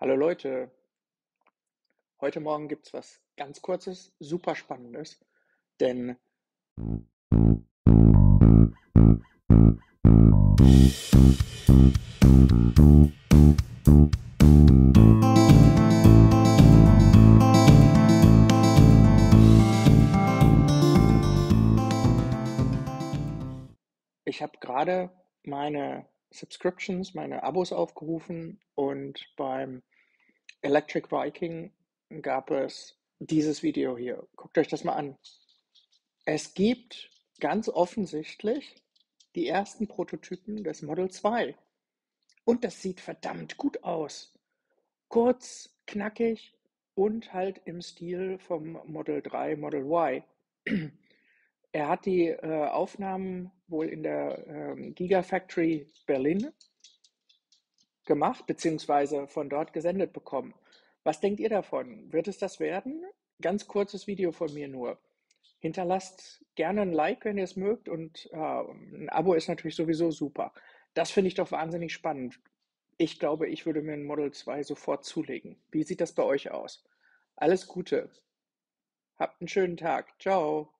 Hallo Leute, heute Morgen gibt es was ganz Kurzes, super Spannendes, denn ich habe gerade meine Subscriptions, meine Abos aufgerufen und beim Electric Viking gab es dieses Video hier. Guckt euch das mal an. Es gibt ganz offensichtlich die ersten Prototypen des Model 2. Und das sieht verdammt gut aus. Kurz, knackig und halt im Stil vom Model 3, Model Y. Er hat die äh, Aufnahmen wohl in der ähm, Gigafactory Berlin gemacht, beziehungsweise von dort gesendet bekommen. Was denkt ihr davon? Wird es das werden? Ganz kurzes Video von mir nur. Hinterlasst gerne ein Like, wenn ihr es mögt, und äh, ein Abo ist natürlich sowieso super. Das finde ich doch wahnsinnig spannend. Ich glaube, ich würde mir ein Model 2 sofort zulegen. Wie sieht das bei euch aus? Alles Gute. Habt einen schönen Tag. Ciao.